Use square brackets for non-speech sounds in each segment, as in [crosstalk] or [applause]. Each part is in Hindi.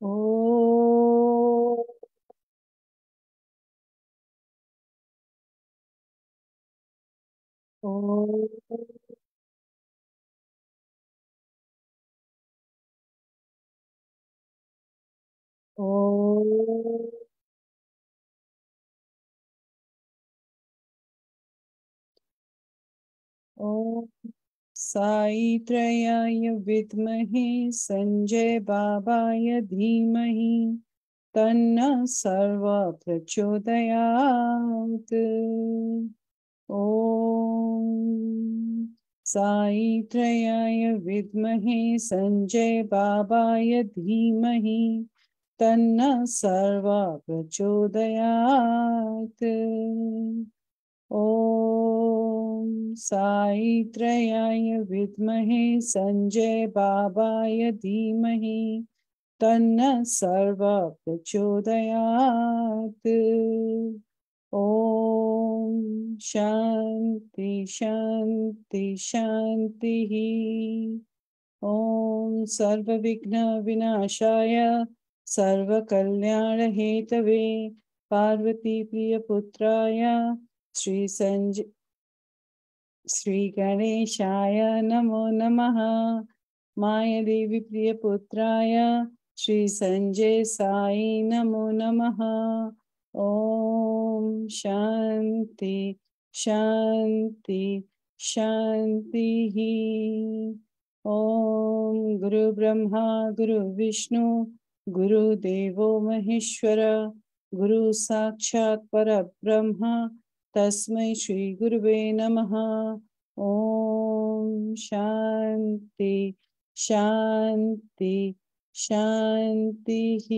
おお。おお。साई त्रयाय विद्महे, संजय बाबाय धीमहि, तन्न सर्व प्रचोदयात्। ॐ साई त्रयाय विद्महे, संजय बाबाय धीमहि तन्न सर्व प्रचोदयात् ॐ साई त्रयाय विद्महे, संजय बाबाय धीमहि, तन्न सर्व प्रचोदयात् ॐ शान्ति शान्ति, शान्तिः। ॐ सर्वविघ्नविनाशाय सर्वकल्याणहेतवे पार्वतीप्रियपुत्राय श्री संज, श्री गणेशाय नमो नमः। श्री संजय साई नमो नमः। ॐ शान्ति शान्ति शान्तिः ॐ गुरुब्रह्मा गुरुविष्णु गुरुदेवो महेश्वर गुरु साक्षात् परब्रह्म तस्मै श्री गुरुवे नमः ॐ शान्ति शान्ति शान्तिः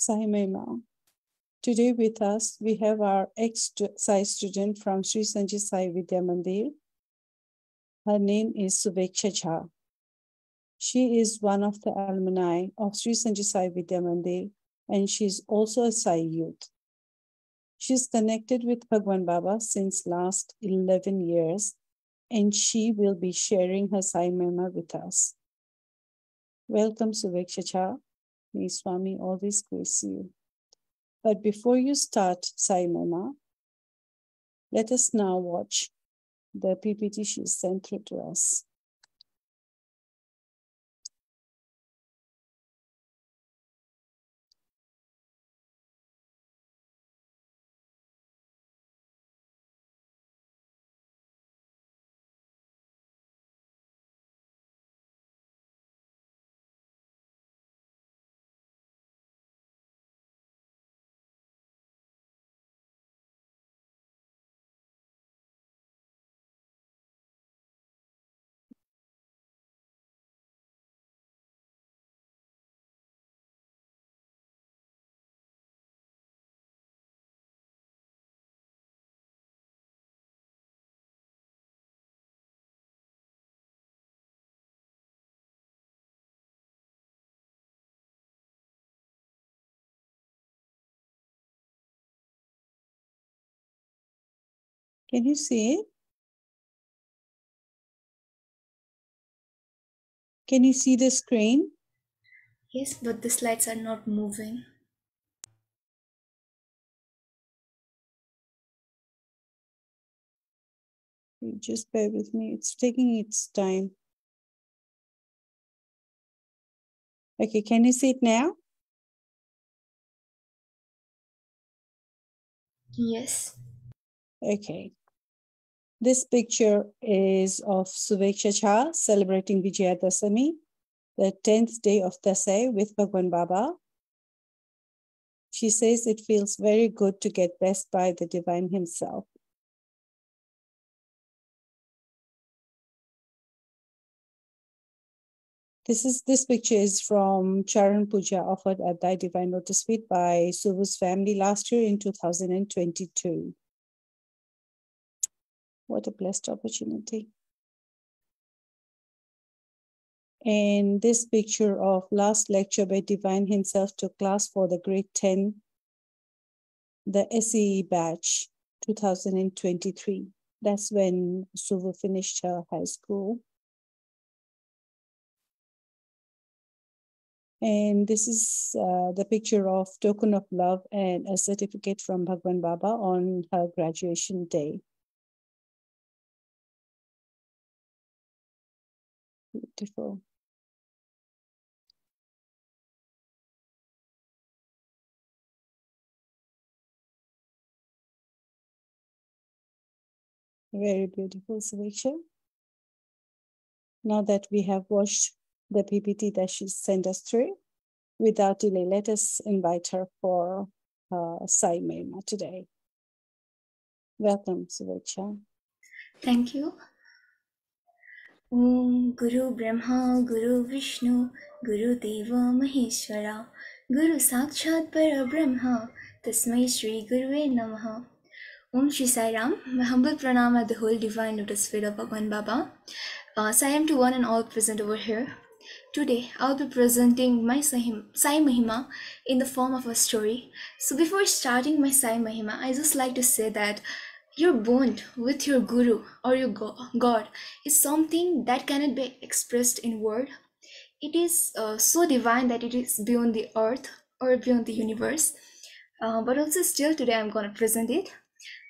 Sai Mema. Today with us we have our ex-Sai student from Sri Sanjay Sai Vidya Mandir. Her name is Suveksha Jha. She is one of the alumni of Sri Sanjay Sai Vidya Mandir and she's also a Sai youth. She's connected with Bhagwan Baba since last 11 years and she will be sharing her Sai Mema with us. Welcome Suveksha Jha. May Swami always grace you. But before you start Sai Mema, let us now watch the PPT she sent through to us. Can you see it? Can you see the screen? Yes, but the slides are not moving. Just bear with me. It's taking its time. Okay, can you see it now? Yes. Okay. This picture is of Suveksha celebrating Vijayadasami, the 10th day of Dasai with Bhagwan Baba. She says it feels very good to get blessed by the divine himself. This is this picture is from Charan Puja offered at Thy Divine Lotus Feet by Suvu's family last year in 2022. What a blessed opportunity. And this picture of last lecture by Divine himself to class for the grade 10, the SEE batch 2023. That's when Suvu finished her high school. And this is uh, the picture of token of love and a certificate from Bhagwan Baba on her graduation day. Beautiful. Very beautiful, Suveksha. Now that we have watched the PPT that she sent us through, without delay, let us invite her for uh, Sai Mema today. Welcome, Suveksha. Thank you. ॐ गुरु ब्रह्मा गुरु विष्णु गुरुदेव महेश्वरा गुरु साक्षात् परब्रह्म तस्मै श्री गुरुवे नमः Om Shri Sai Ram. My humble pranam at the whole divine lotus feet of Bhagwan Baba. Uh, Sai Am to one and all present over here. Today, I'll be presenting my Sai Mahima in the form of a story. So before starting my Sai Mahima, I just like to say that your bond with your guru or your god is something that cannot be expressed in word. It is uh, so divine that it is beyond the earth or beyond the universe. Uh, but also still today i'm going to present it.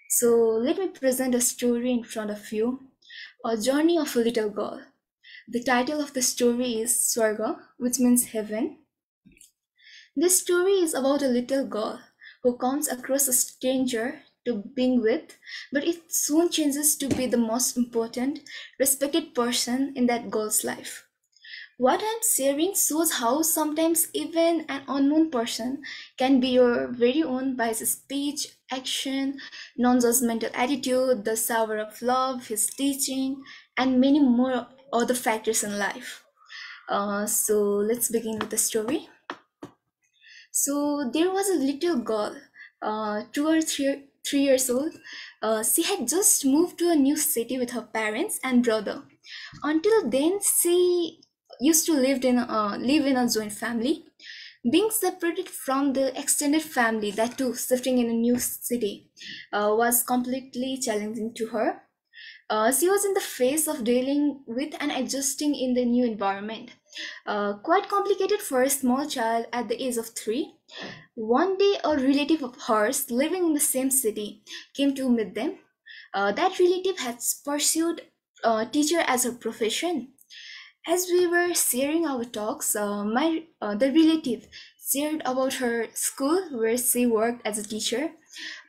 So let me present a story in front of you. A journey of a little girl. The title of the story is swarga which means heaven. This story is about a little girl who comes across a stranger to being with, but it soon changes to be the most important, respected person in that girl's life. What I'm sharing shows how sometimes even an unknown person can be your very own by his speech, action, non judgmental attitude, the savor of love, his teaching, and many more other factors in life. Uh, so let's begin with the story. So there was a little girl, uh, two or three three years old, uh, she had just moved to a new city with her parents and brother. Until then, she used to live in a, live in a joint family. Being separated from the extended family, that too shifting in a new city, uh, was completely challenging to her. Uh, she was in the phase of dealing with and adjusting in the new environment. Uh, quite complicated for a small child at the age of three. One day, a relative of hers living in the same city came to meet them. Uh, that relative had pursued uh, teacher as her profession. As we were sharing our talks, uh, my uh, the relative shared about her school where she worked as a teacher.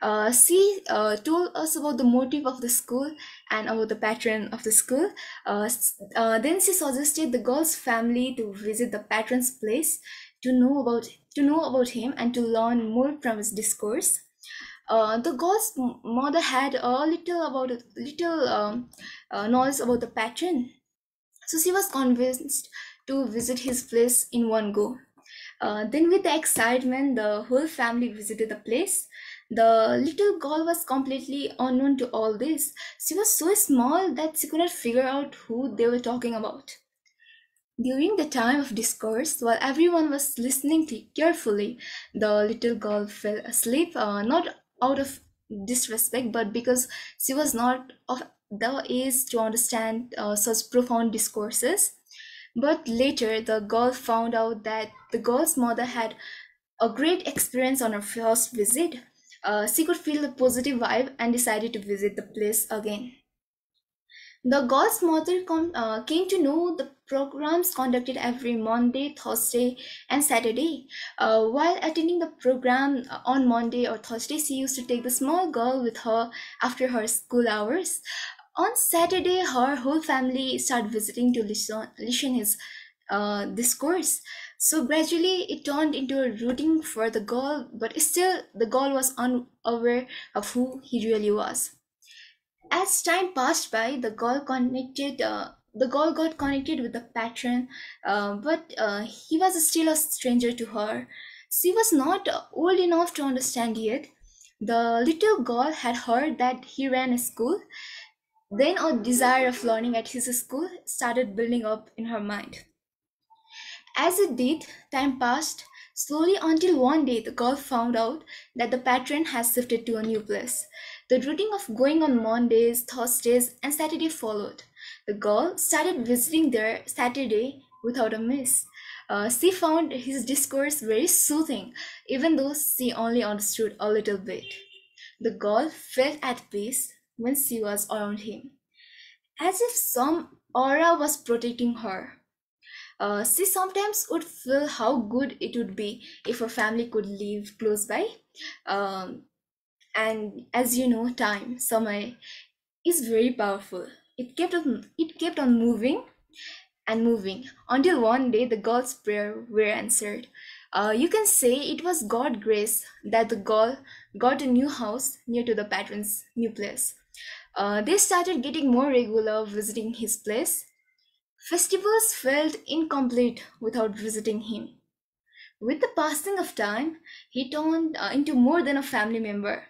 Uh, she uh, told us about the motive of the school and about the patron of the school. Uh, uh, then she suggested the girl's family to visit the patron's place to know about to know about him and to learn more from his discourse. Uh, the girl's mother had a little about a little um, uh, knowledge about the patron, so she was convinced to visit his place in one go. Uh, then, with the excitement, the whole family visited the place. The little girl was completely unknown to all this. She was so small that she could not figure out who they were talking about. During the time of discourse, while everyone was listening carefully, the little girl fell asleep, uh, not out of disrespect, but because she was not of the age to understand uh, such profound discourses. But later, the girl found out that the girl's mother had a great experience on her first visit. Uh, she could feel the positive vibe and decided to visit the place again. The girl's mother uh, came to know the programs conducted every Monday, Thursday, and Saturday. Uh, while attending the program uh, on Monday or Thursday, she used to take the small girl with her after her school hours. On Saturday, her whole family started visiting to listen, listen his uh, discourse. So gradually, it turned into a routine for the girl, but still, the girl was unaware of who he really was. As time passed by, the girl connected. Uh, the girl got connected with the patron, uh, but uh, he was still a stranger to her. She was not old enough to understand yet. The little girl had heard that he ran a school then a desire of learning at his school started building up in her mind. As it did, time passed slowly until one day the girl found out that the patron has shifted to a new place. The routine of going on Mondays, Thursdays, and Saturday followed. The girl started visiting there Saturday without a miss. Uh, she found his discourse very soothing, even though she only understood a little bit. The girl felt at peace when she was around him, as if some aura was protecting her. Uh, she sometimes would feel how good it would be if her family could live close by. Um, and as you know, time, summer, is very powerful. It kept on, it kept on moving and moving until one day the girl's prayer were answered. Uh, you can say it was God grace that the girl got a new house near to the patron's new place. Uh, they started getting more regular visiting his place. Festivals felt incomplete without visiting him. With the passing of time, he turned uh, into more than a family member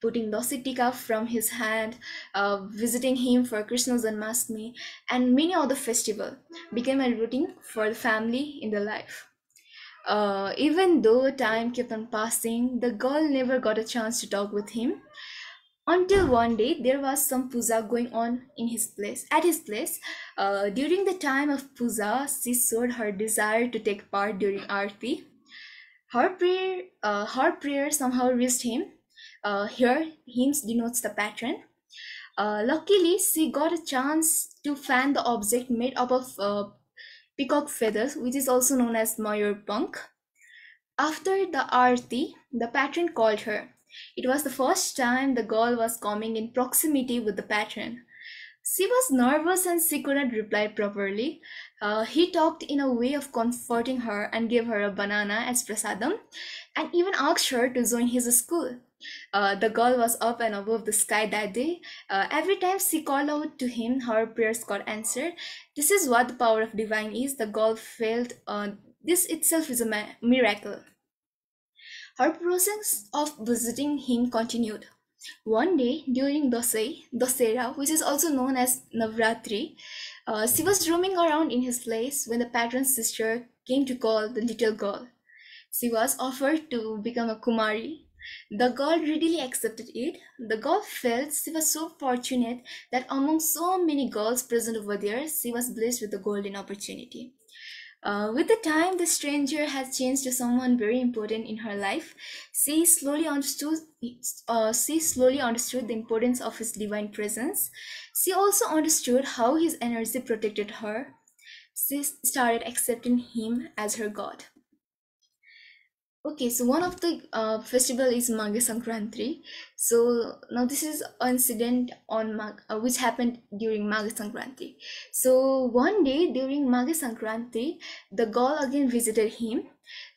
putting Dositika from his hand, uh, visiting him for Krishna's Janmashtami, and many other festivals became a routine for the family in their life. Uh, even though time kept on passing, the girl never got a chance to talk with him. Until one day, there was some puja going on in his place. At his place, uh, during the time of puja, she showed her desire to take part during arti. Her prayer, uh, her prayer somehow reached him, uh, here, hymns denotes the patron. Uh, luckily, she got a chance to fan the object made up of uh, peacock feathers, which is also known as Mayur Punk. After the Arti, the patron called her. It was the first time the girl was coming in proximity with the patron. She was nervous and she couldn't reply properly. Uh, he talked in a way of comforting her and gave her a banana as prasadam and even asked her to join his school. Uh, the girl was up and above the sky that day. Uh, every time she called out to him, her prayers got answered. This is what the power of divine is. The girl felt uh, this itself is a miracle. Her process of visiting him continued. One day during Dosai, Dosera, which is also known as Navratri, uh, she was roaming around in his place when the patron's sister came to call the little girl. She was offered to become a Kumari the girl readily accepted it. The girl felt she was so fortunate that among so many girls present over there, she was blessed with a golden opportunity. Uh, with the time, the stranger has changed to someone very important in her life. She slowly understood. Uh, she slowly understood the importance of his divine presence. She also understood how his energy protected her. She started accepting him as her god. Okay, so one of the uh, festival is Magha Sankranti. So now this is an incident on Mag, uh, which happened during Magha Sankranti. So one day during Magha Sankranti, the girl again visited him.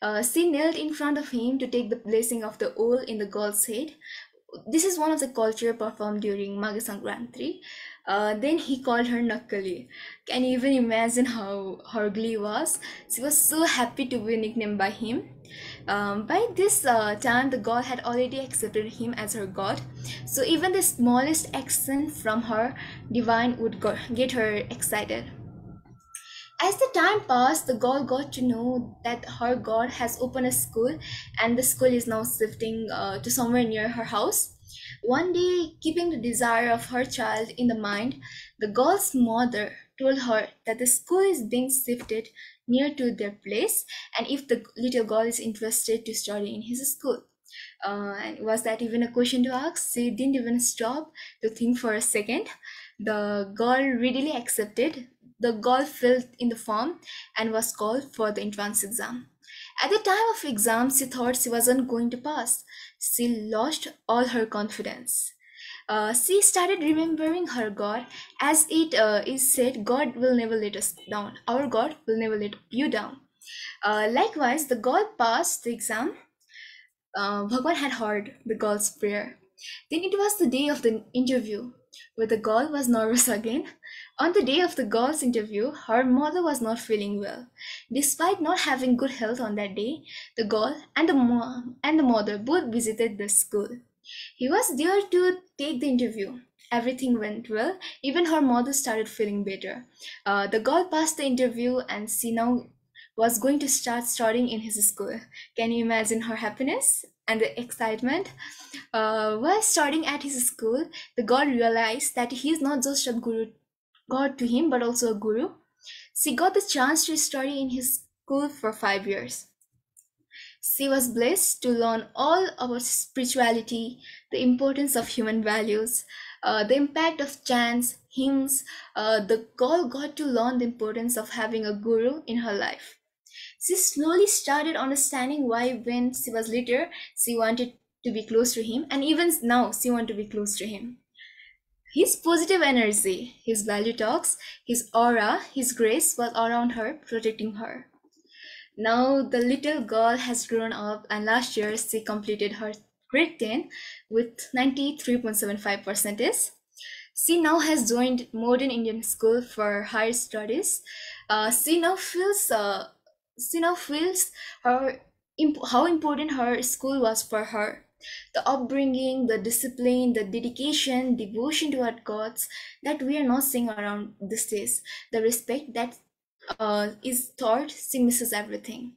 Uh, she knelt in front of him to take the blessing of the oil in the girl's head. This is one of the culture performed during Magha Sankranti. Uh, then he called her Nakali. Can you even imagine how her glee was? She was so happy to be nicknamed by him. Um, by this uh, time, the god had already accepted him as her god. So even the smallest action from her divine would get her excited. As the time passed, the girl got to know that her god has opened a school and the school is now shifting uh, to somewhere near her house. One day, keeping the desire of her child in the mind, the girl's mother told her that the school is being shifted near to their place and if the little girl is interested to study in his school. Uh, was that even a question to ask? She didn't even stop to think for a second. The girl readily accepted. The girl filled in the form and was called for the entrance exam. At the time of exam, she thought she wasn't going to pass. She lost all her confidence uh, she started remembering her God as it uh, is said, God will never let us down. Our God will never let you down. Uh, likewise, the girl passed the exam. Uh, Bhagwan had heard the girl's prayer. Then it was the day of the interview, where the girl was nervous [laughs] again. On the day of the girl's interview, her mother was not feeling well. Despite not having good health on that day, the girl and the and the mother both visited the school. He was there to take the interview. Everything went well. Even her mother started feeling better. Uh, the girl passed the interview and she now was going to start studying in his school. Can you imagine her happiness and the excitement? Uh, while studying at his school, the girl realized that he is not just a guru, god to him, but also a guru. She got the chance to study in his school for five years. She was blessed to learn all about spirituality, the importance of human values, uh, the impact of chants, hymns. Uh, the girl got to learn the importance of having a guru in her life. She slowly started understanding why, when she was little, she wanted to be close to him, and even now, she wanted to be close to him. His positive energy, his value talks, his aura, his grace was around her, protecting her. Now the little girl has grown up, and last year she completed her grade 10 with 93.75 percentage. She now has joined Modern Indian School for higher studies. Uh, she now feels uh, she now feels her imp- how important her school was for her. The upbringing, the discipline, the dedication, devotion to our gods that we are not seeing around these days, the respect that uh, is taught, she misses everything.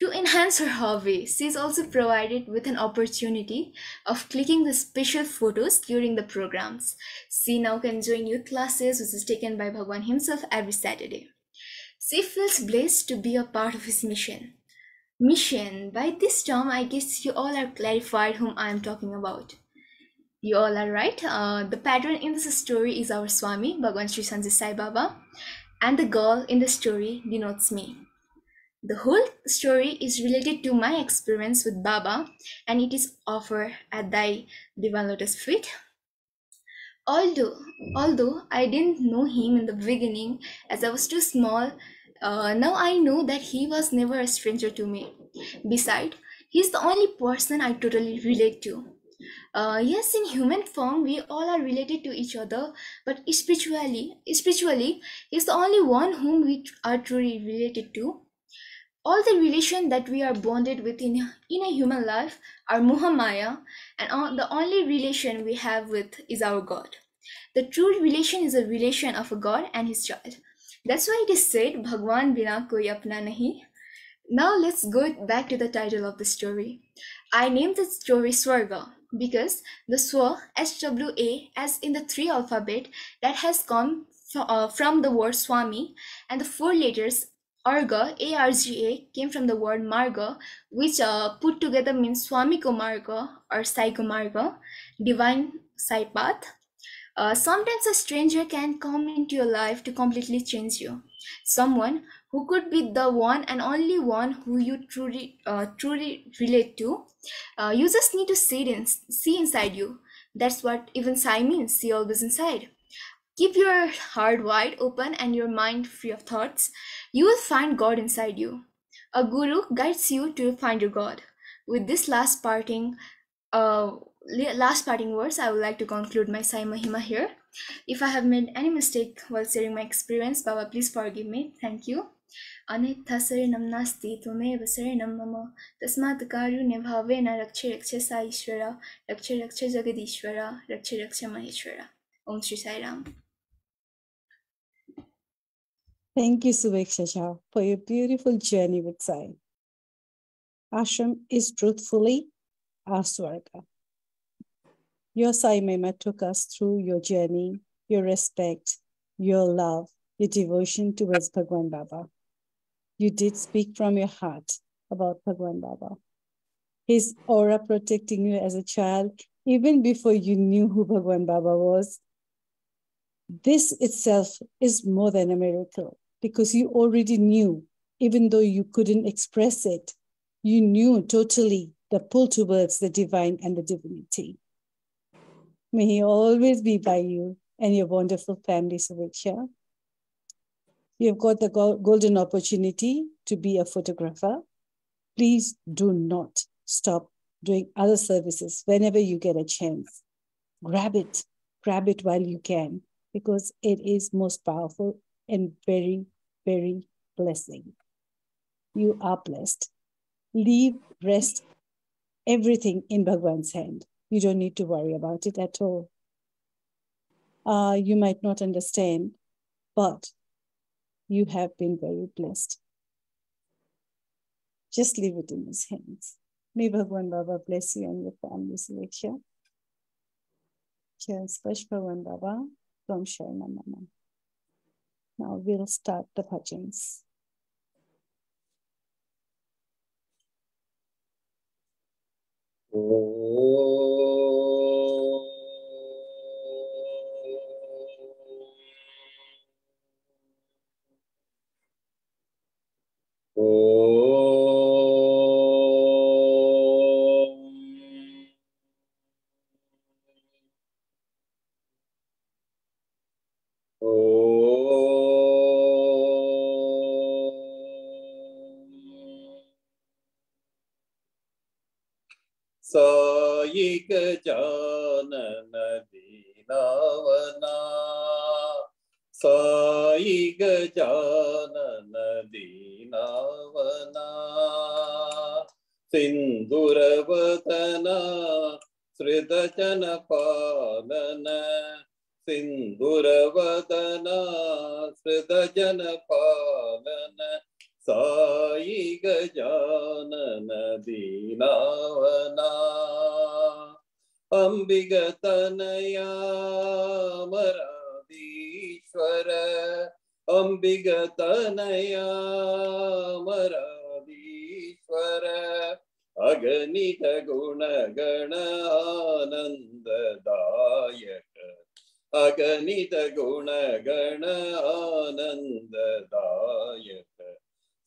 To enhance her hobby, she is also provided with an opportunity of clicking the special photos during the programs. She now can join youth classes, which is taken by Bhagwan himself every Saturday. She feels blessed to be a part of his mission. Mission, by this term, I guess you all are clarified whom I am talking about. You all are right. Uh, the pattern in this story is our Swami, Bhagwan Sri Sanjay Sai Baba, and the girl in the story denotes me. The whole story is related to my experience with Baba and it is offered at thy divine lotus feet. Although, although I didn't know him in the beginning as I was too small, uh, now I know that he was never a stranger to me. Besides, he's the only person I totally relate to. Uh, yes, in human form, we all are related to each other, but spiritually, spiritually, he's the only one whom we are truly related to. All the relation that we are bonded with in, in a human life are Muhammaya, and all, the only relation we have with is our God. The true relation is a relation of a God and his child. That's why it is said, Bhagwan bina koi apna nahi. Now let's go back to the title of the story. I named the story Swarga because the Swa, S-W-A, as in the three alphabet that has come uh, from the word Swami and the four letters Arga, A-R-G-A, came from the word Marga, which uh, put together means Swami Marga or Sai divine Sai path. Uh, sometimes a stranger can come into your life to completely change you. Someone who could be the one and only one who you truly, uh, truly relate to. Uh, you just need to see, in, see inside you. That's what even Sai means, see always inside. Keep your heart wide open and your mind free of thoughts. You will find God inside you. A guru guides you to find your God. With this last parting, uh, last parting words, I would like to conclude my Sai Mahima here. If I have made any mistake while sharing my experience, Baba, please forgive me. Thank you. अनेत्था शरणं नास्ति त्वमेव शरणं मम तस्मात् कारुण्यभावेन रक्ष रक्ष सा ईश्वर रक्ष रक्ष जगदीश्वर रक्ष रक्ष महेश्वर ओम Shri Sai Ram Thank you, Suveksha for your beautiful journey with Sai. Ashram is truthfully our Swarga. Your Sai Mema took us through your journey, your respect, your love, your devotion towards Bhagwan Baba. You did speak from your heart about Bhagwan Baba. His aura protecting you as a child, even before you knew who Bhagwan Baba was. This itself is more than a miracle because you already knew, even though you couldn't express it, you knew totally the pull towards the divine and the divinity. May He always be by you and your wonderful family, Suveksha. You've got the golden opportunity to be a photographer. Please do not stop doing other services whenever you get a chance. Grab it, grab it while you can, because it is most powerful and very, very blessing. You are blessed. Leave, rest, everything in Bhagwan's hand. You don't need to worry about it at all. Uh, you might not understand, but you have been very blessed. Just leave it in his hands. May Bhagwan Baba bless you and your families later. Cheers, Bash Bhagwan Baba from Sharma Mama. Now we'll start the bhajans. Oh. गुणगण आनन्ददायक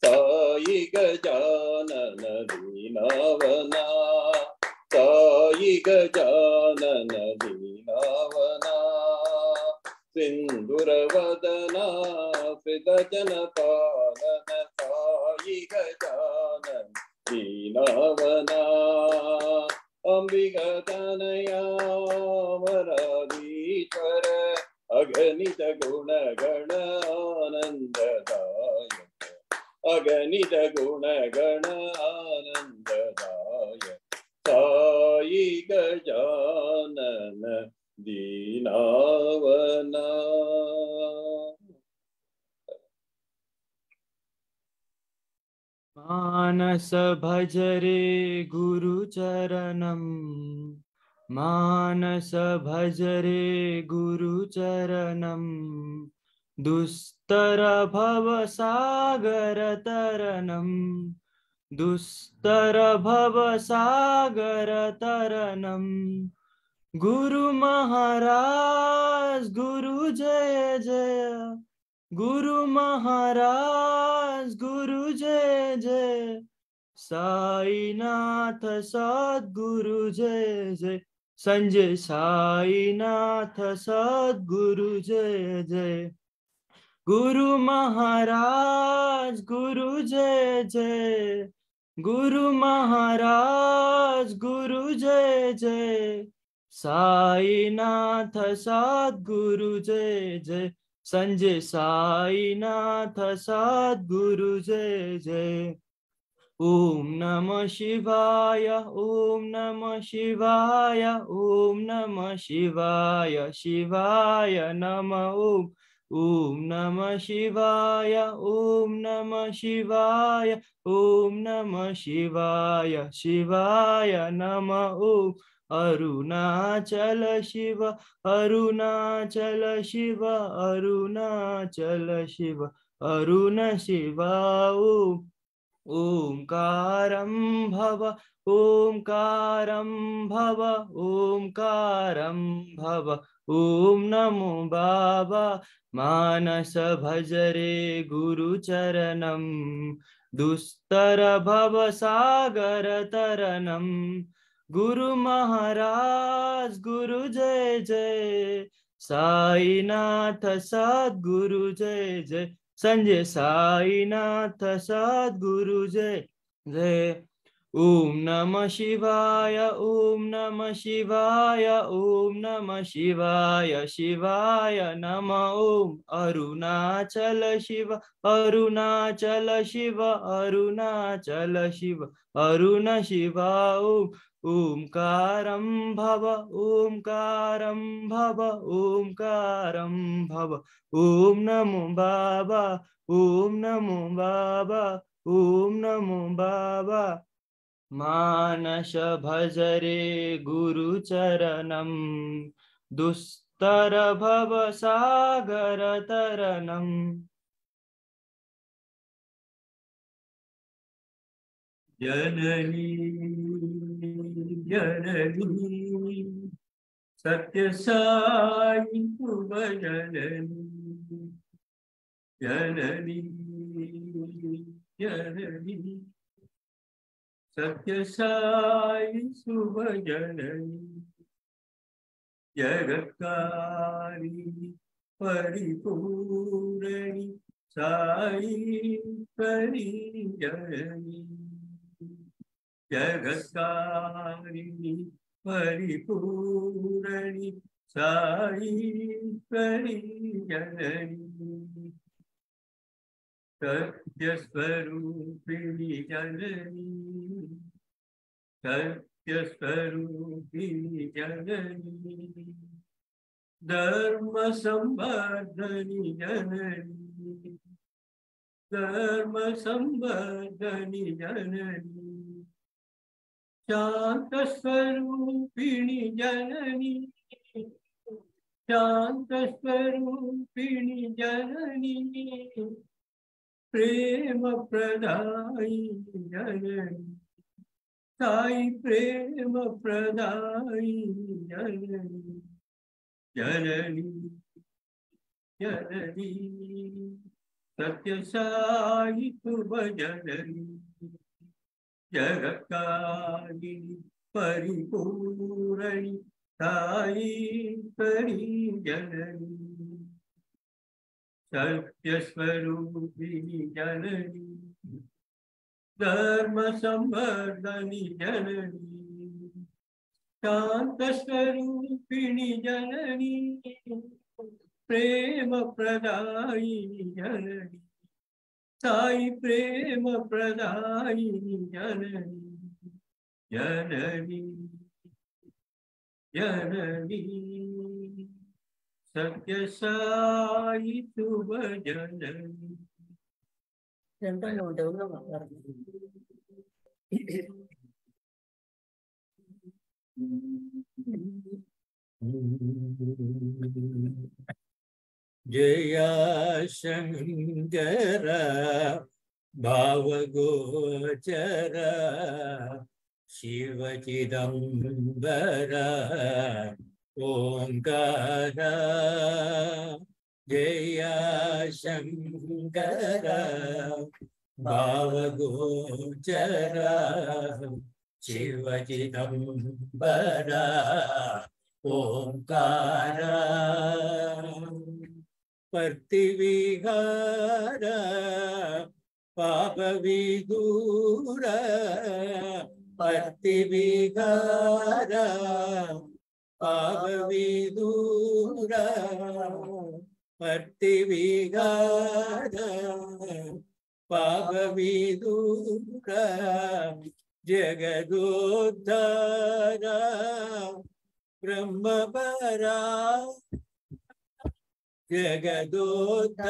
साई गजानन दीनावना। साई गजानन दीनावना। कृतजन पालन। साई गजानन दीनावना। अम्बिगतनया मरादीश्वर अगणित गुणगण आनन्ददायक अगणित गुणगण आनन्ददाय साई गजानन दीनावना मानस भजरे गुरुचरणम् मानस भजरे भव सागर भवसागरतरणम् दुस्तर भव सागर भवसागरतरणम् गुरु महाराज, गुरु जय जय। गुरु महाराज, गुरु जय जय। साईनाथ सद्गुरु जय जय। संजय साईनाथ सद्गुरु जय जय। गुरु महाराज, गुरु जय जय। गुरु महाराज, गुरु जय जय। साईनाथ सद्गुरु जय जय। संजय साईनाथ सद्गुरु जय जय। ओम नमः शिवाय ओम नमः शिवाय ओम नमः शिवाय शिवाय नमः ओम ओम नमः शिवाय ओम नमः शिवाय ओम नमः शिवाय शिवाय नमः ओम अरुणाचल शिव अरुणाचल शिव अरुणाचल शिव, अरुण शिव ओंकारं भव ओंकारं भव ओंकारं भव ॐ नमो बाबा, मानस भजरे गुरुचरणं दुस्तर भव सागर तरणं, गुरु महाराज, गुरु जय जय, साईनाथ सद्गुरु जय जय। संजय साईनाथ सद्गुरु जय जय। ओम नमः शिवाय, ओम नमः शिवाय, ओम नमः शिवाय शिवाय नमः। ओम अरुणाचल शिव अरुणाचल शिव अरुणाचल शिव, अरुण शिव। ओम ओंकारं भव ओंकारं भव ओंकारं भव। ॐ नमो बाबा, ॐ नमो बाबा, ॐ नमो बाबा। मानस भजरे गुरुचरणं, दुस्तर भव भवसागरतरणम् जननी जननी सत्यसाई शुभ जननी जननी। जननी सत्यसाई शुभ जननी परिपूरणी साई परी जगत्कारिणी परिपूरणी साई परी जननी सत्यस्वरूपिणी जननी सत्यस्वरूपिणी जननी, धर्म संवर्धनी जननी, धर्म संवर्धनी जननी। शांत स्वरूपिणी जननी। शांत स्वरूपिणी जननी। प्रेम प्रदायी जननी। साई प्रेम प्रदायी जननी। जननी जननी। सत्य साई शुभ जननी परिपूरणी साई परी जननी। सत्यस्वरूपिणी जननी धर्म संवर्धनी जननी। शांत स्वरूपिणी जननी प्रेम प्रदायिनी जननी। साई प्रेम प्रदाई जननी जननी जननी। सत्य साई शुभ जननी। Mm-hmm. जया शङ्कर भावगोचर शिवचिदम्बर ओङ्कार जया शङ्कर भावगोचर शिवचिदम्बर ओङ्कार पर्तिविहार पापविदूर पर्तिविहार पापविदूर पर्तिविहार पापविदूर जगदोद्धार ब्रह्मपरा जगदोद्धारा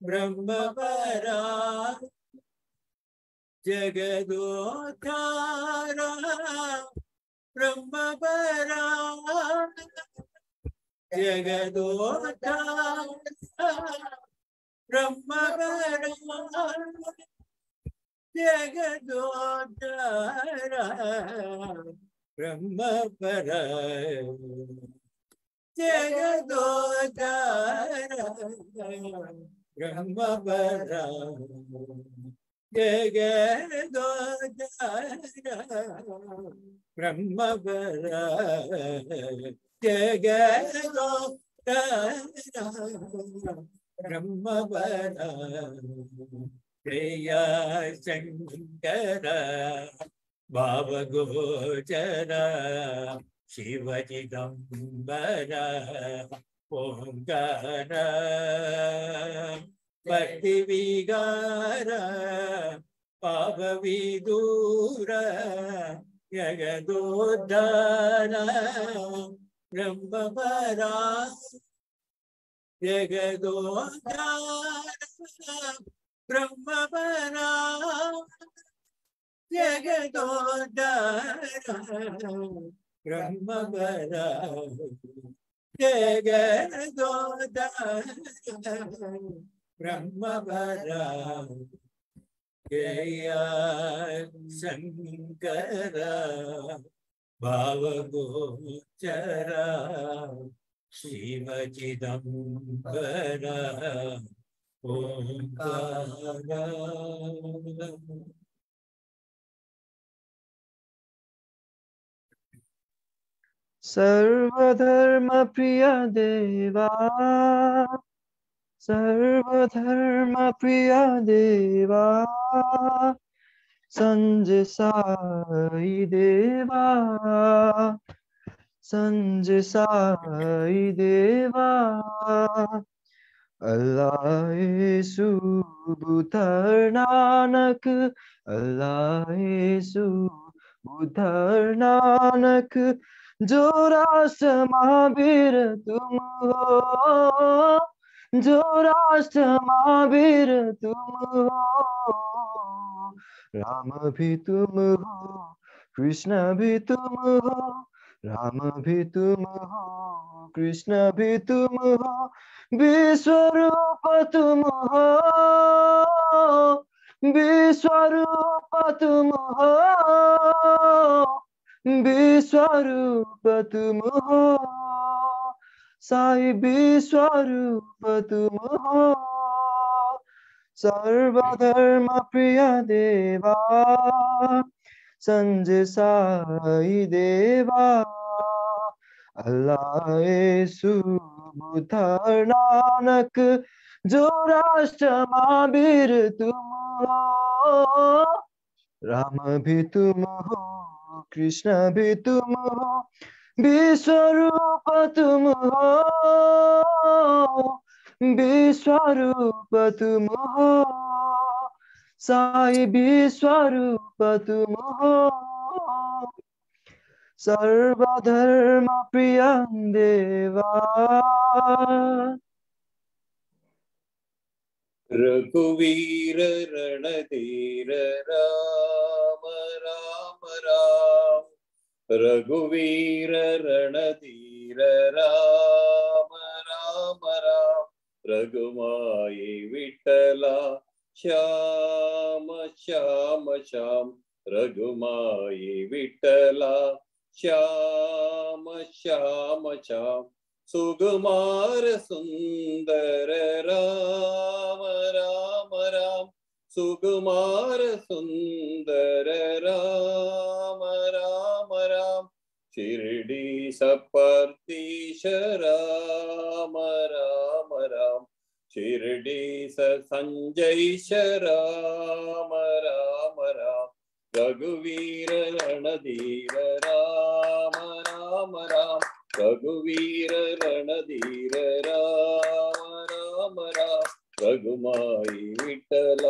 ब्रह्मपरा जगदोद्धारा ब्रह्मपरा जगदोद्धारा ब्रह्मपरा जगदोद्धारा ब्रह्मपरा जगदोदर ब्रह्मवर जगदोदर ब्रह्मवर जगदोदर ब्रह्मवर प्रिय शङ्कर भावगोचर शिवचिदम्बर ओङ्कार भक्तिविगार पापविदूर जगदोद्धार ब्रह्मपरा जगदोद्धार ब्रह्मपरा जगदोद्धारा। ब्रह्मपरा जगदोद्धारा ब्रह्मपरा जय शङ्कर भावगोचरा शिवचिदम्बर ओङ्कार सर्वधर्मप्रिय देवा सर्वधर्मप्रिय देवा सञ्जय साई देवा सञ्जय साई देवा, अल्लाह यसु बुधर नानक अल्लाह यसु नानक जो राष्ट्र महावीर तुम हो, जो राष्ट्र महावीर तुम हो। राम भी तुम हो, कृष्ण भी तुम हो, राम भी तुम हो, कृष्ण भी तुम हो, विश्वरूप तुम हो, विश्वरूप तुम हो। विश्वरूप तुम हो साई विश्वरूप तुम हो सर्वधर्म प्रिय देवा संजय साई देवा अल्लाह नानक जो राष्ट्र महावीर तुम हो राम भी तुम हो कृष्ण भी तुम हो, विश्वरूप तुम हो। विश्वरूप तुम हो, साई विश्वरूप तुम हो। सर्वधर्म प्रिय देवा। रघुवीर रणधीर राम राम। राम रघुवीर रणधीर राम राम राम रघुमाई विठला श्याम श्याम श्याम रघुमाई विठला श्याम श्याम श्याम सुगमार सुंदर राम राम राम സുകുമാര സുന്ദര രാമ രാമ രാം ഷിരടി സപ്പർത്തീശ രാമ രാമ രാം ഷിരടി സഞ്ജയ്ശ രാമ രാമ രാം രഘുവീര രണധീര രാമ രാമ രാം രഘുവീര രണധീര രാമ രാമ രാം രഘുമായി വിട്ടല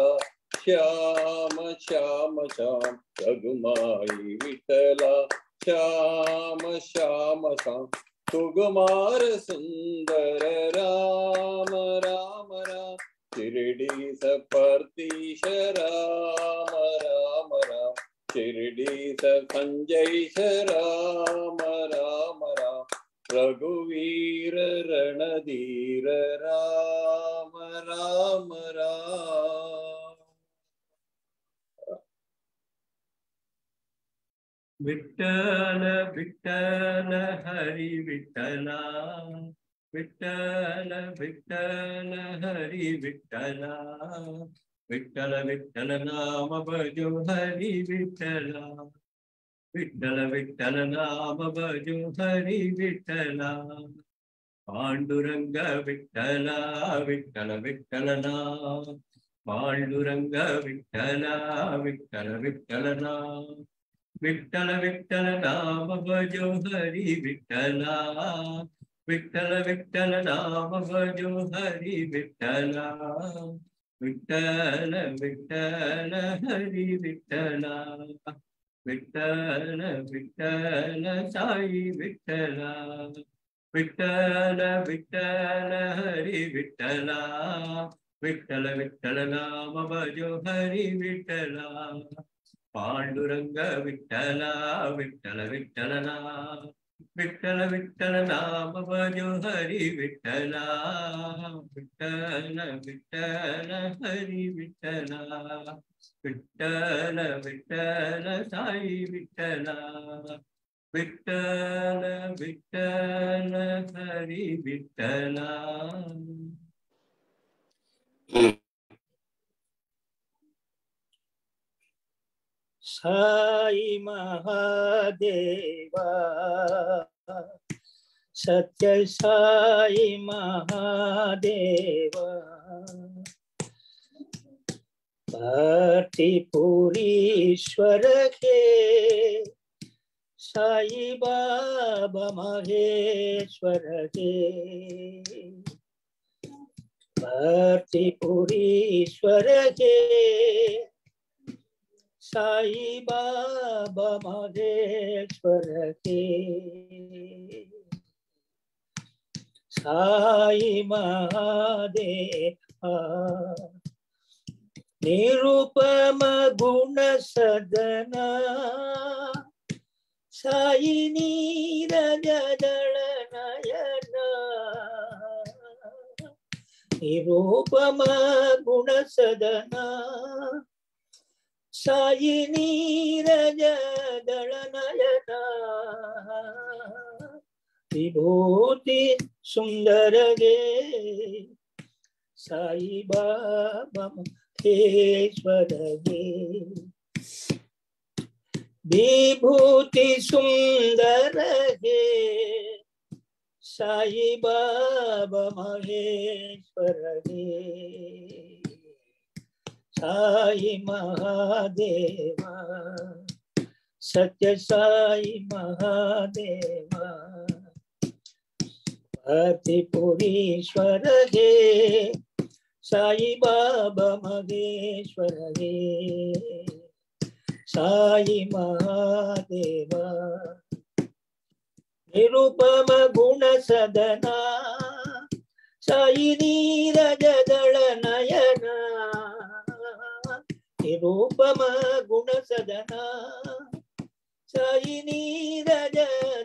श्याम श्याम श्याम रघुमाई विठला श्याम श्याम श्याम सुगमार सुंदर राम राम राम। शिरडी सपर्तीश राम राम राम। शिरडी स संजयश राम राम राम। रघुवीर रणधीर राम राम राम। விட்டன விட்டன ஹரி விட்டனா விட்டன விட்டன ஹரி விட்டனா விட்டல விட்டல நாம பஜோ ஹரி விட்டலா. விட்டல விட்டல நாம பஜோ ஹரி விட்டலா. பாண்டுரங்க விட்டலா விட்டல விட்டலனா பாண்டுரங்க விட்டலா விட்டல விட்டலனா ವಿಠಲ ವಿಠಲ ನಾಮ ಭಜೋ ಹರಿ ವಿಠಲ ವಿಠಲ ವಿಠಲ ನಾಮ ಭಜೋ ಹರಿ ವಿಠಲ ವಿಠಲ ವಿಠಲ ಹರಿ ವಿಠಲ விட்டல விட்டல சாயி விட்டலா. விட்டல விட்டல ஹரி விட்டலா. விட்டல விட்டல நாம பஜோ ஹரி விட்டலா. பாண்டுரங்க விட்டலா விட்டல விட்டலனா விட்டல விட்டல நாம பஜோஹரி விட்டலா விட்டல விட்டல ஹரி விட்டலா விட்டல விட்டல சாய் விட்டலா விட்டல விட்டல ஹரி விட்டலா साई महादेवा। सत्य साई महादेवा। भक्तिपुरीश्वर के साई बाबा महेश्वर के। भक्तिपुरीश्वर के साई बाबा महेश्वर के। साई महादेवा, निरुपम गुण सदना साई नीरज दल नयना। निरुपम गुण सदना साई नीरज दल नयना विभूति सुंदर गे साई बाबा महेश्वर गे विभूति सुंदर गे साई बाबा महेश्वर गे साई महादेवा, सत्य साई महादेवा भक्तिपुरीश्वर गे साई बाबा महेश्वर गे साई महादेवा। निरुपम गुण सदना, साई नीरज दल नयना निरूपम गुण सदना साई नीरज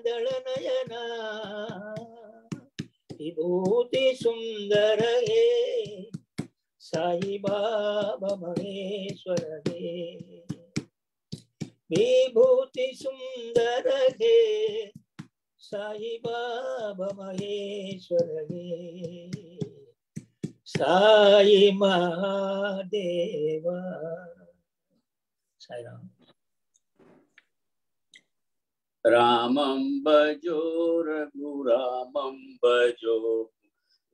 दल नयना विभूति सुंदर हे साई बाबा महेश्वर हे विभूति सुंदर हे साई बाबा महेश्वर हे साई महादेवा। साई राम रामं भजो रघुरामं भजो।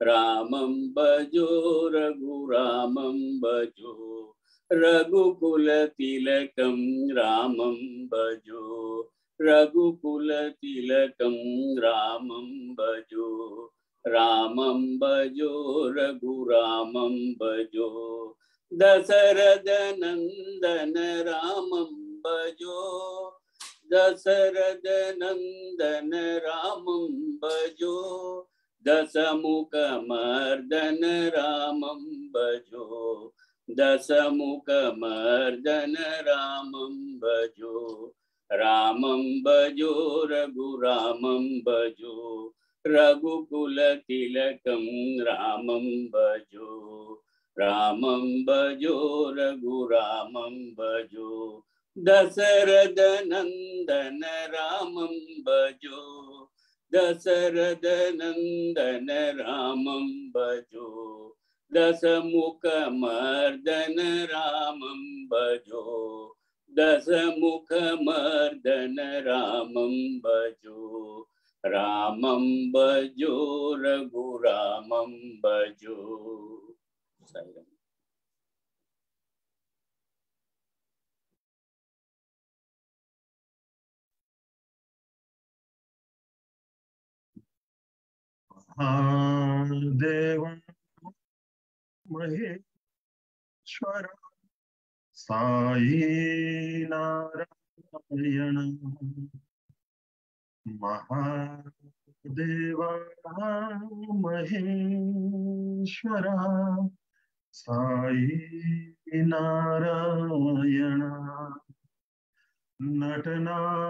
रामं भजो रघुरामं भजो। रघुकुलतिलकं रामं भजो। रघुकुलतिलकं रामं भजो। रामं भजो रघुरामं भजो दशरथनन्दन रामं भजो नंदन रामं भजो दशमुखमर्दन रामं भजो दशमुखमर्दन रामं भजो रामं भजो रघुरामं भजो रघुकुलतिलकं रामं भजो रामं भजो, रघुरामं भजो दशरथ नंदन रामं भजो दशरथ नंदन रामं भजो, दशमुखमर्दन रामं भजो, दशमुखमर्दन रामं भजो रामं भजो रघुरामं भजो। साईराम। देव महेश्वर साई नारायण। महादेवा महेश्वरा साई नारायण नटनागर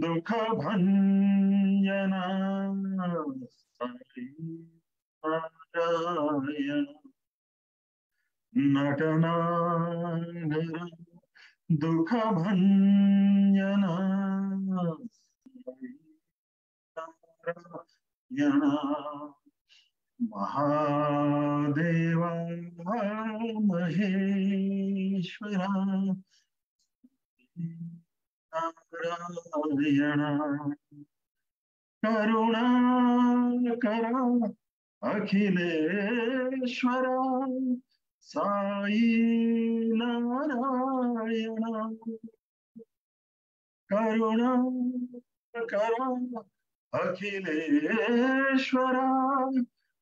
दुःखभञ्जना साई नारायण नटनागर भंजना महादेवा महेश्वरा करुणा करा अखिलेश्वरा साई नारायण। करुणा करा अखिलेश्वरा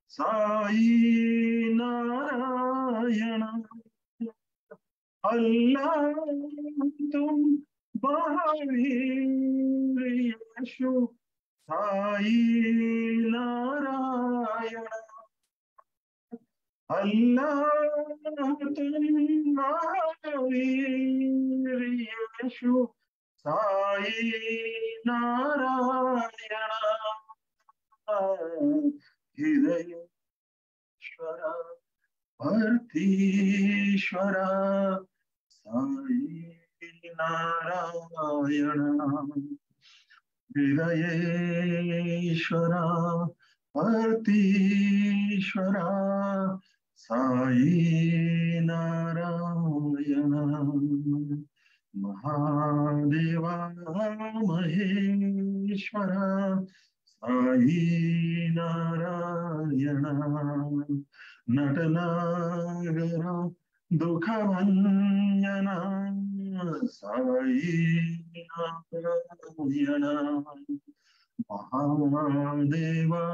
साई नारायण। अल्लाह तुम महावीर यशु साई नारायण। अल्लाह तुम महावीर यशु साई नारायण। हृदयेश्वर अर्थीश्वर साई नारायण। हृदयेश्वर अर्थीश्वर साई नारायण। महादेवा महेश्वर साई नारायण। नटनागर दुख भंजन साई नारायण। महादेवा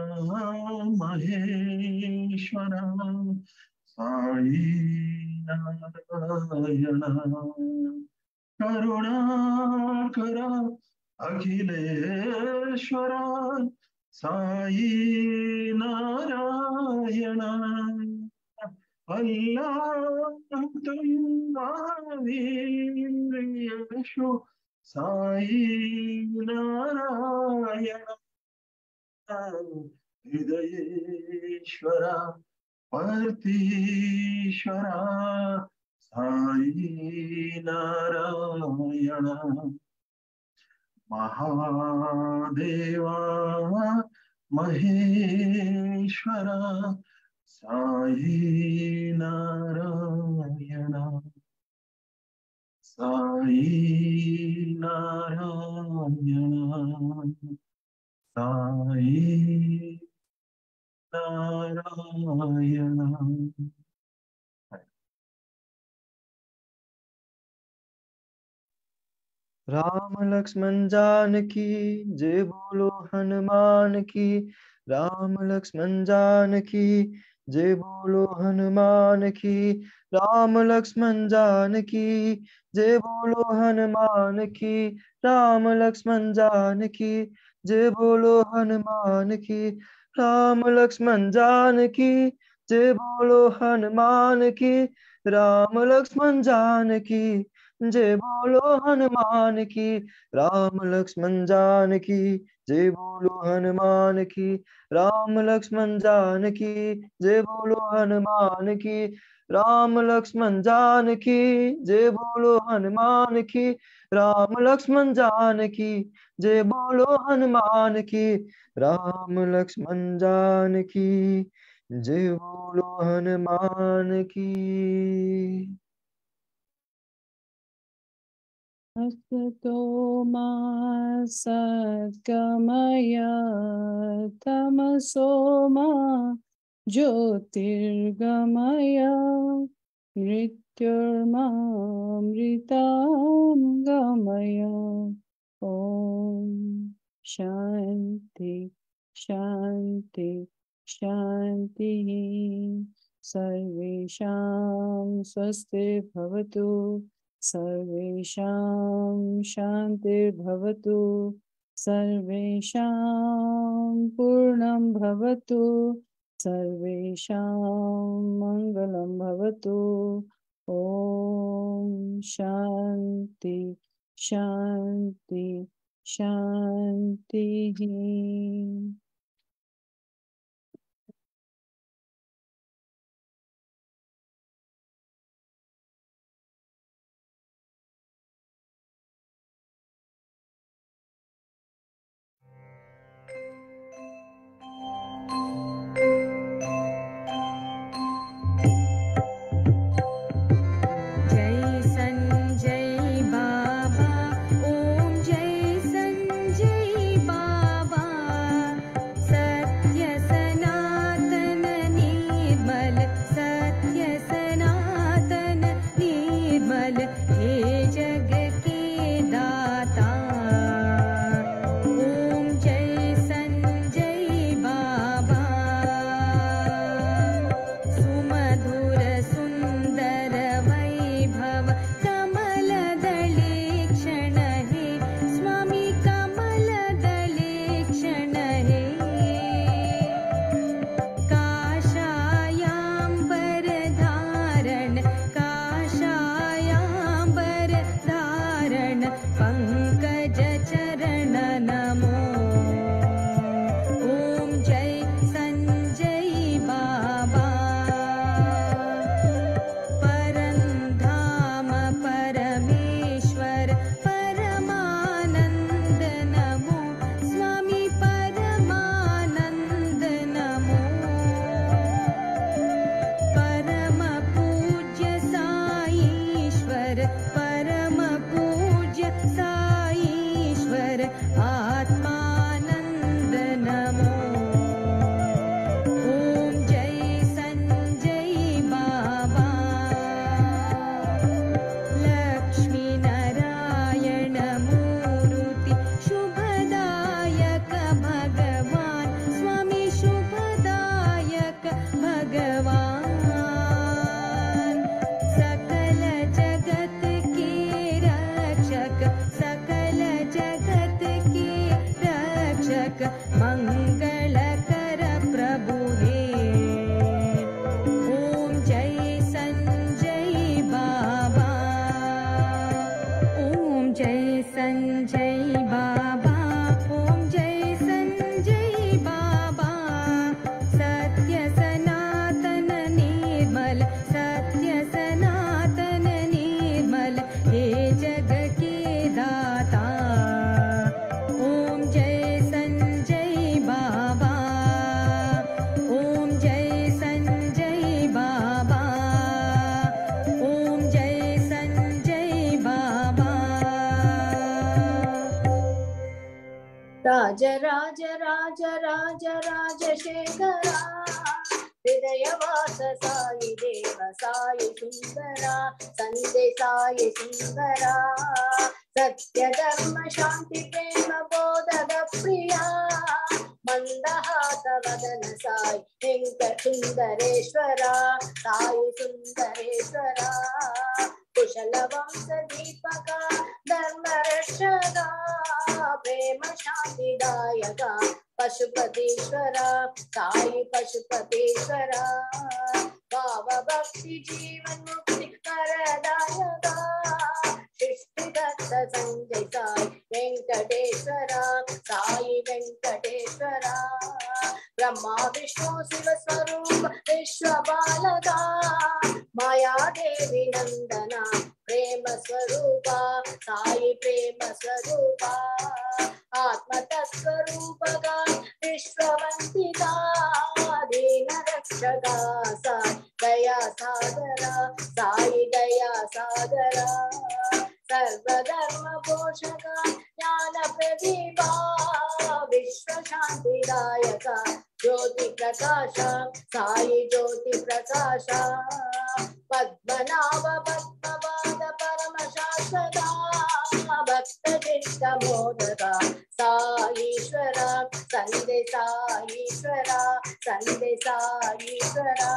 महेश्वर साई नारायण। करुणा करा अखिलेश्वर साई नारायण अल्लाह साई नारायण हृदयेश्वर पार्थीश्वर नारायण। महादेवा महेश्वर साई नारायण। साई नारायण। साई नारायण। राम लक्ष्मण जान की जय बोलो हनुमान की। राम लक्ष्मण जान की जय बोलो हनुमान की। राम लक्ष्मण जान की जय बोलो हनुमान की। राम लक्ष्मण जान की जय बोलो हनुमान की। राम लक्ष्मण जान की जय बोलो हनुमान की। राम लक्ष्मण जान की जय बोलो हनुमान की, राम लक्ष्मण जान की जय बोलो हनुमान की, राम लक्ष्मण जान की जय बोलो हनुमान की, राम लक्ष्मण जान की जय बोलो हनुमान की, राम लक्ष्मण जान की जय बोलो हनुमान की, राम लक्ष्मण जान की जय बोलो हनुमान की। असतो मा सद्गमय तमसो मा ज्योतिर्गमय मृत्युर्मामृतां गमय ॐ शान्ति शान्ति, शान्तिः। सर्वेषां स्वस्ति भवतु। सर्वेषां शान्तिर्भवतु सर्वेषां पूर्णं भवतु सर्वेषां मङ्गलं भवतु। ॐ शान्ति शान्ति शान्तिः। सन्देशाय सुन्दरा सत्यधर्मशान्तिप्रेमबोधद प्रिया मन्दहासवदनसाय वेङ्कसुन्दरेश्वरा साय सुन्दरेश्वरा कुशलवंशदीपका धर्मरक्षदा प्रेमशान्तिदायका, पशुपतीश्वरा। सायि पशुपतीश्वरा। जीवन ब्रह्मा विष्णु शिव स्वरूप, विश्व बालका, माया देवी नंदना, प्रेम स्वरूप, साई प्रेम स्वरूप आत्म तत्स्वरूपका विश्ववंतिका, दीन रक्षका, सा दया सागरा, साई दया सागरा। सर्वधर्मपोषक ज्योति प्रकाश साई ज्योति प्रकाश पद्मनाभ पद्मपाद भक्त भक्तचित्तमोदका साईश्वरा सन्दे साईश्वरा सन्दे साईश्वरा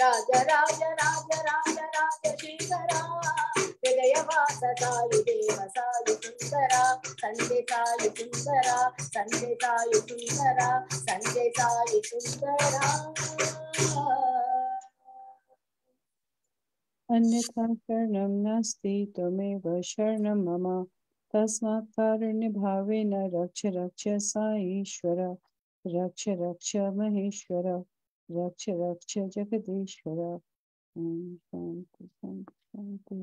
राज राज राज राज राज श्रीकरा ಹೃದಯವಾಸದಾಯು ದೇವ ಸಾಯು ಸುಂದರ ಸಂಜೆ ಸಾಯು ಸುಂದರ ಸಂಜೆ ಸಾಯು ಸುಂದರ ಸಂಜೆ ಸಾಯು ಸುಂದರ अन्यथा शरणं नास्ति त्वमेव शरणं मम तस्मात् कारुण्यभावेन रक्ष रक्ष साईश्वर रक्ष रक्ष महेश्वर रक्ष रक्ष जगदीश्वर शान्ति शान्ति शान्ति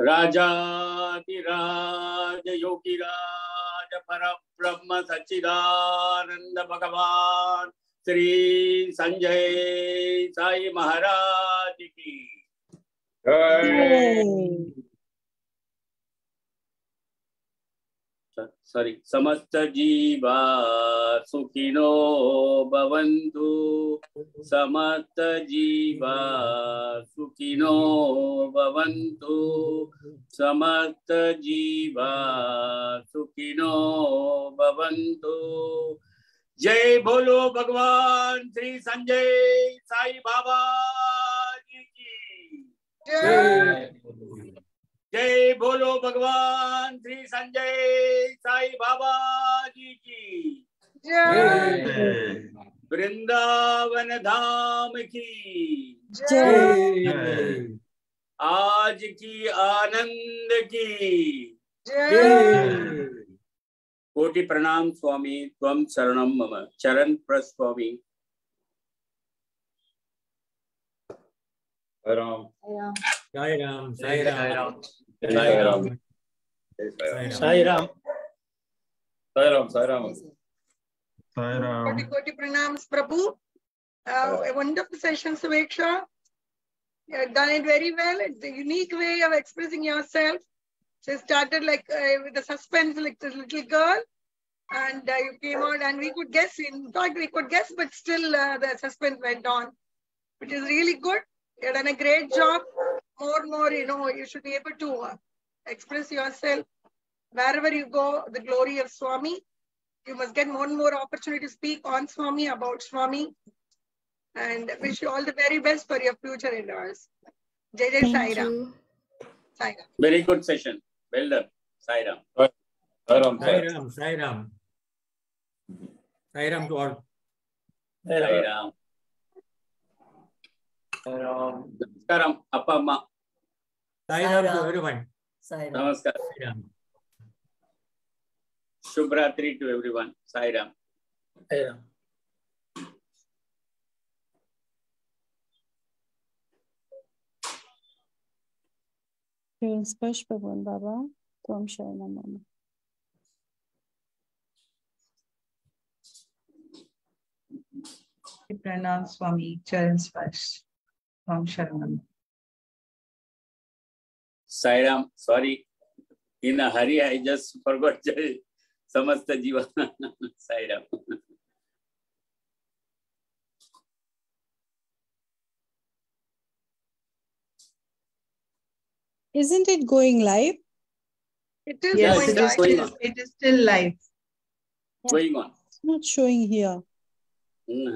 राजाधिराज योगिराज पर ब्रह्म सच्चिदानंद भगवान श्री संजय साई महाराज की। सॉरी समस्त जीवा सुखिनो भवन्तु समस्त जीवा सुखिनो भवन्तु समस्त जीवा सुखिनो भवन्तु जय बोलो भगवान श्री संजय साई बाबा जी की जय बोलो भगवान, श्री संजय साई बाबा जी की। वृंदावन धाम की। जय आज की आनंद की। कोटि प्रणाम स्वामी तम शरणम मम चरण प्रस्वामी। Ram. Sai Ram, Sai Ram. Sai Ram. Sai Ram. Sai Ram, Sai Ram. Sai Ram. Koti Koti Pranams, Prabhu. Uh, a wonderful session, Suveksha. You have done it very well. It's a unique way of expressing yourself. You started like uh, with the suspense, like this little girl, and uh, you came out, and we could guess. In fact, we could guess, but still uh, the suspense went on, which is really good. You've done a great job more and more, you know, you should be able to uh, express yourself. Wherever you go, the glory of Swami, you must get more and more opportunity to speak on Swami, about Swami. And wish you all the very best for your future endeavors. Jai Jai Sai Ram. Sai Ram. Very good session. Well done. Sai Ram. Sai Ram. Sai Ram. Sai Ram. Sai Ram to all. Sai Ram. ನಮಸ್ಕಾರಂ ಅಪ್ಪ ಅಮ್ಮ ಸಾಯಿರಾಮ್ ಟು ಎವ್ರಿವನ್ ನಮಸ್ಕಾರ ಸಾಯಿರಾಮ್ ಶುಭರಾತ್ರಿ ಟು ಎವ್ರಿವನ್ ಸಾಯಿರಾಮ್ ಸಾಯಿರಾಮ್ સ્પર્શ ભગવાન બાબા તોમ શરણમ નમઃ પ્રણામ સ્વામી ચરણ સ્પર્શ Ram Sharanam. Sairam, sorry. In a hurry, I just forgot [laughs] Samasta Jiva. Sairam. Isn't it going live? It is, yes, going, it is going. It is, it is still live. Going on. It's not showing here. Mm -hmm.